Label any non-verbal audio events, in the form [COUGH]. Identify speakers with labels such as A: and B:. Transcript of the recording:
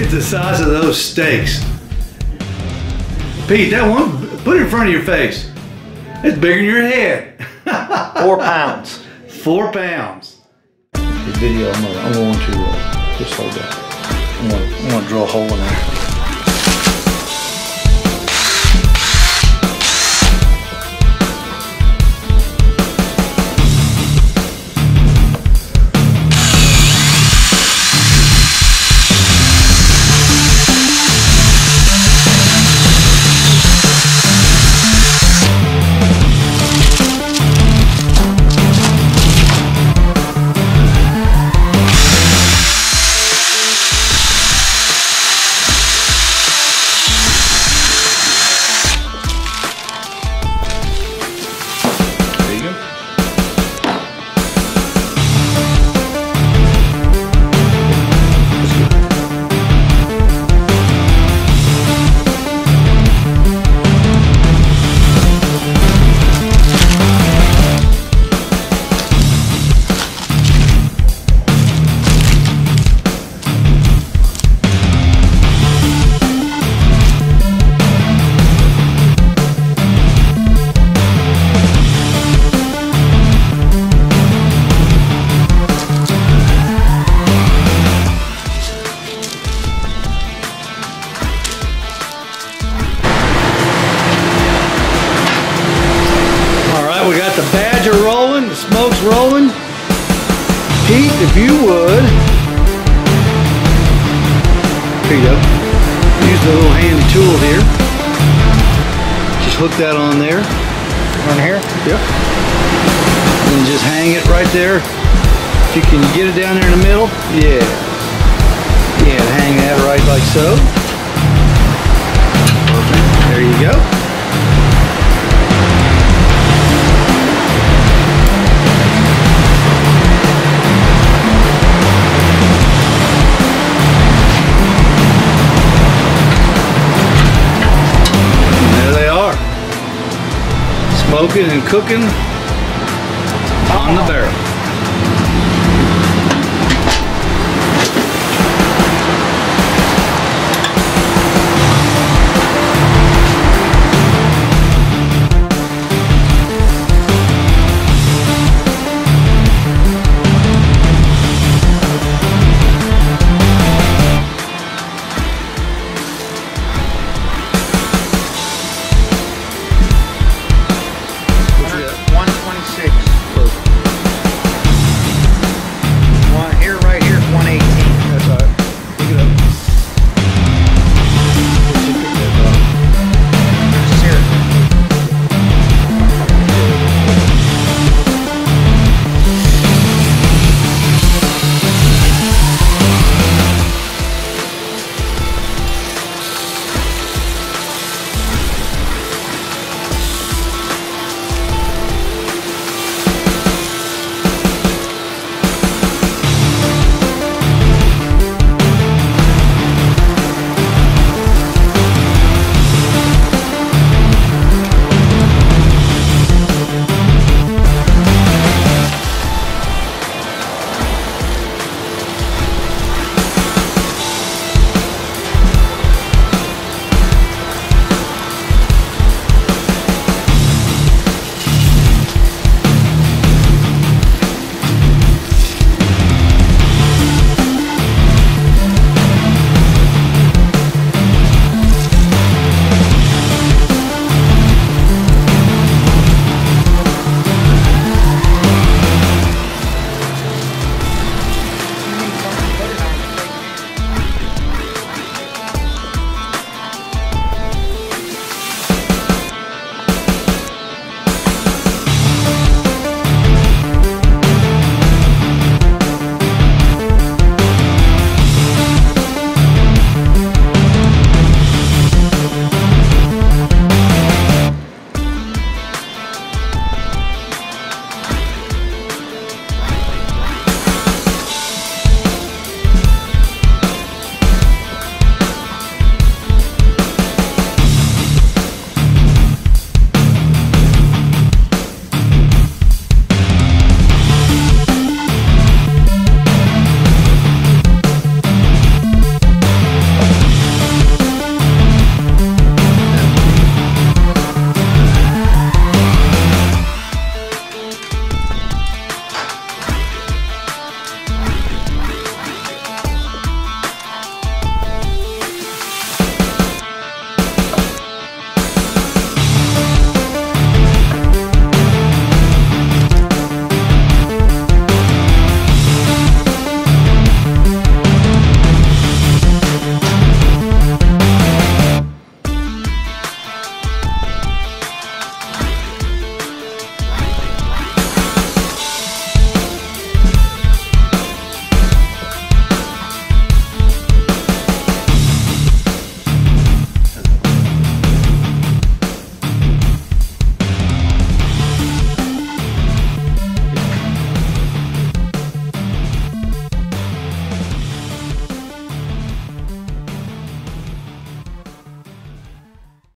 A: Look at the size of those steaks. Pete, that one, put it in front of your face. It's bigger than your head. [LAUGHS]
B: Four pounds.
A: Four pounds.
B: The video, I'm, gonna, I'm going to uh, just hold that. I'm gonna, I'm gonna drill a hole in there.
A: Rolling. Pete, if you would. Here you go. Use the little handy tool here. Just hook that on there.
B: On here?
A: Yep. And just hang it right there. If you can get it down there in the middle. Yeah. Yeah, hang that right like so. Perfect. There you go. And cooking on the barrel.